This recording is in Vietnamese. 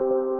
you.